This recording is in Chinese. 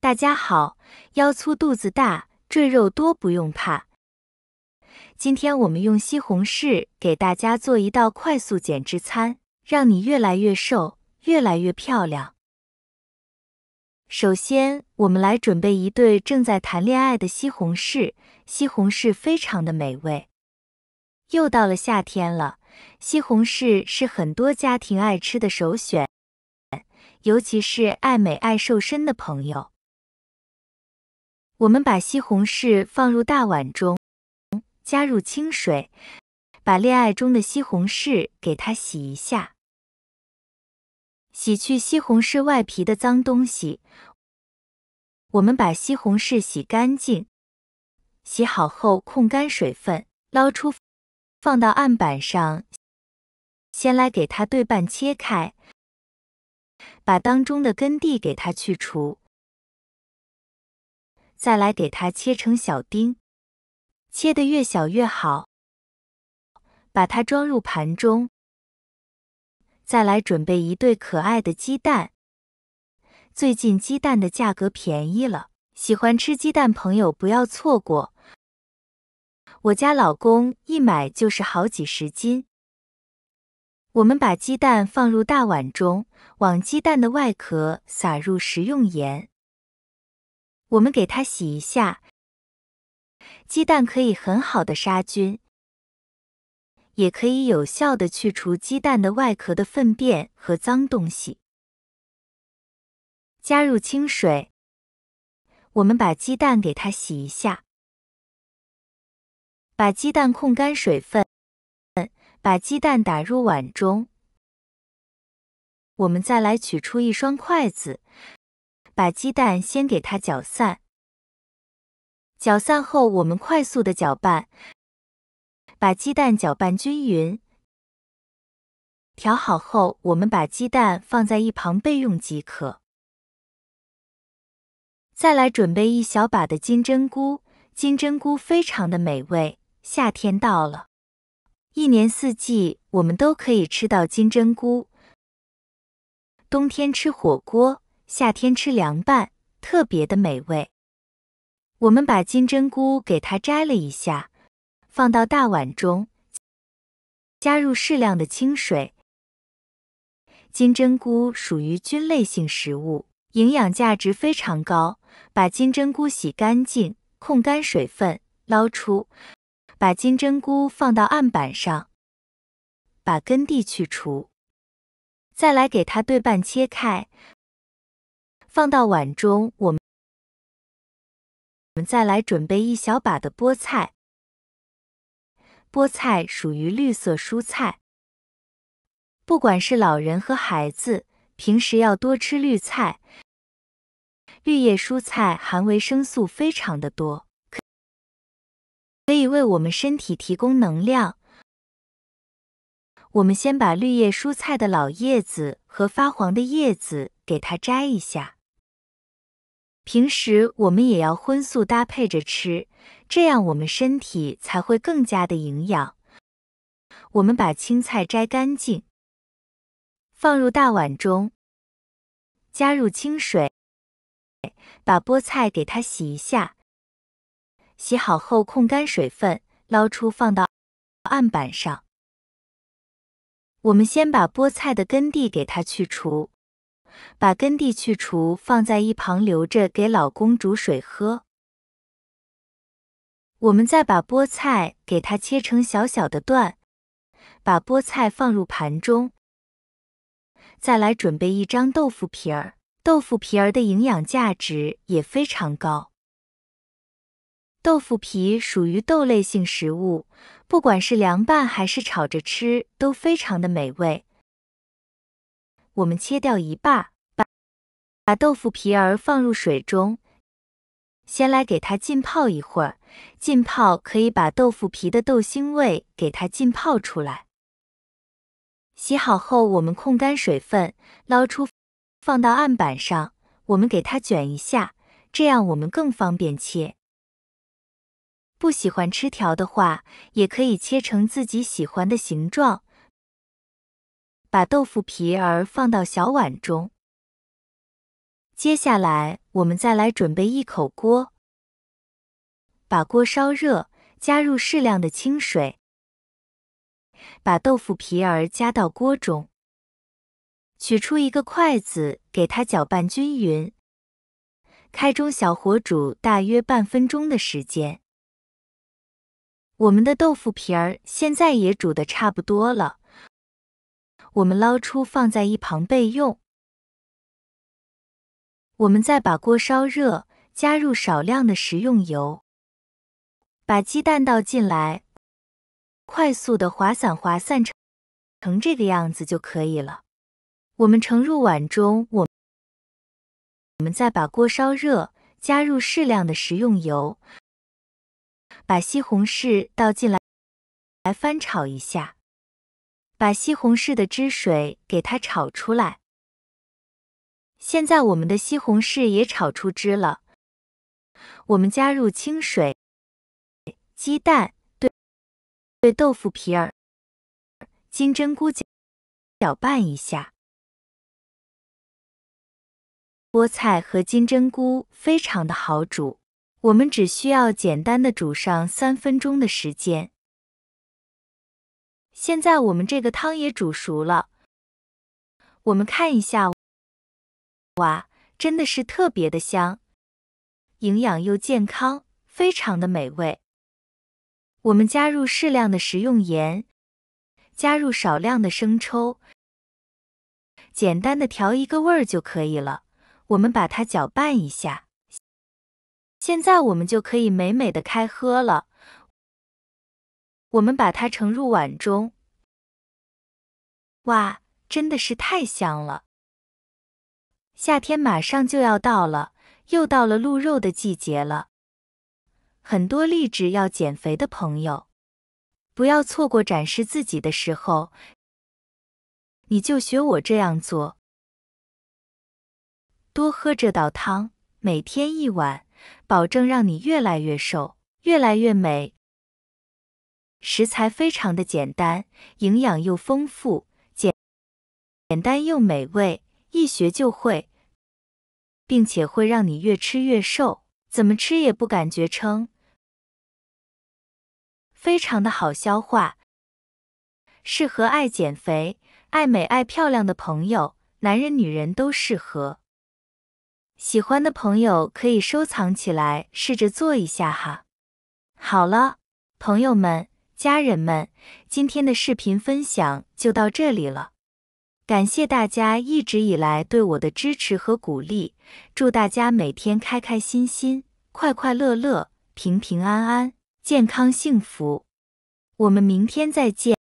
大家好，腰粗肚子大，赘肉多不用怕。今天我们用西红柿给大家做一道快速减脂餐，让你越来越瘦，越来越漂亮。首先，我们来准备一对正在谈恋爱的西红柿。西红柿非常的美味。又到了夏天了，西红柿是很多家庭爱吃的首选。尤其是爱美爱瘦身的朋友，我们把西红柿放入大碗中，加入清水，把恋爱中的西红柿给它洗一下，洗去西红柿外皮的脏东西。我们把西红柿洗干净，洗好后控干水分，捞出，放到案板上，先来给它对半切开。把当中的根蒂给它去除，再来给它切成小丁，切得越小越好。把它装入盘中，再来准备一对可爱的鸡蛋。最近鸡蛋的价格便宜了，喜欢吃鸡蛋朋友不要错过。我家老公一买就是好几十斤。我们把鸡蛋放入大碗中，往鸡蛋的外壳撒入食用盐。我们给它洗一下，鸡蛋可以很好的杀菌，也可以有效的去除鸡蛋的外壳的粪便和脏东西。加入清水，我们把鸡蛋给它洗一下，把鸡蛋控干水分。把鸡蛋打入碗中，我们再来取出一双筷子，把鸡蛋先给它搅散。搅散后，我们快速的搅拌，把鸡蛋搅拌均匀。调好后，我们把鸡蛋放在一旁备用即可。再来准备一小把的金针菇，金针菇非常的美味，夏天到了。一年四季，我们都可以吃到金针菇。冬天吃火锅，夏天吃凉拌，特别的美味。我们把金针菇给它摘了一下，放到大碗中，加入适量的清水。金针菇属于菌类性食物，营养价值非常高。把金针菇洗干净，控干水分，捞出。把金针菇放到案板上，把根蒂去除，再来给它对半切开，放到碗中。我们我们再来准备一小把的菠菜，菠菜属于绿色蔬菜，不管是老人和孩子，平时要多吃绿菜。绿叶蔬菜含维生素非常的多。可以为我们身体提供能量。我们先把绿叶蔬菜的老叶子和发黄的叶子给它摘一下。平时我们也要荤素搭配着吃，这样我们身体才会更加的营养。我们把青菜摘干净，放入大碗中，加入清水，把菠菜给它洗一下。洗好后控干水分，捞出放到案板上。我们先把菠菜的根蒂给它去除，把根蒂去除放在一旁留着给老公煮水喝。我们再把菠菜给它切成小小的段，把菠菜放入盘中。再来准备一张豆腐皮儿，豆腐皮儿的营养价值也非常高。豆腐皮属于豆类性食物，不管是凉拌还是炒着吃，都非常的美味。我们切掉一半，把把豆腐皮儿放入水中，先来给它浸泡一会儿。浸泡可以把豆腐皮的豆腥味给它浸泡出来。洗好后，我们控干水分，捞出，放到案板上。我们给它卷一下，这样我们更方便切。不喜欢吃条的话，也可以切成自己喜欢的形状。把豆腐皮儿放到小碗中，接下来，我们再来准备一口锅，把锅烧热，加入适量的清水，把豆腐皮儿加到锅中，取出一个筷子，给它搅拌均匀，开中小火煮大约半分钟的时间。我们的豆腐皮儿现在也煮的差不多了，我们捞出放在一旁备用。我们再把锅烧热，加入少量的食用油，把鸡蛋倒进来，快速的滑散滑散成成这个样子就可以了。我们盛入碗中，我我们再把锅烧热，加入适量的食用油，把西红柿倒进来，来翻炒一下，把西红柿的汁水给它炒出来。现在我们的西红柿也炒出汁了，我们加入清水、鸡蛋、对对豆腐皮儿、金针菇搅搅拌一下。菠菜和金针菇非常的好煮，我们只需要简单的煮上三分钟的时间。现在我们这个汤也煮熟了，我们看一下。哇，真的是特别的香，营养又健康，非常的美味。我们加入适量的食用盐，加入少量的生抽，简单的调一个味儿就可以了。我们把它搅拌一下，现在我们就可以美美的开喝了。我们把它盛入碗中。哇，真的是太香了。夏天马上就要到了，又到了鹿肉的季节了。很多立志要减肥的朋友，不要错过展示自己的时候，你就学我这样做，多喝这道汤，每天一碗，保证让你越来越瘦，越来越美。食材非常的简单，营养又丰富，简简单又美味。一学就会，并且会让你越吃越瘦，怎么吃也不感觉撑，非常的好消化，适合爱减肥、爱美、爱漂亮的朋友，男人女人都适合。喜欢的朋友可以收藏起来，试着做一下哈。好了，朋友们、家人们，今天的视频分享就到这里了。感谢大家一直以来对我的支持和鼓励，祝大家每天开开心心、快快乐乐、平平安安、健康幸福。我们明天再见。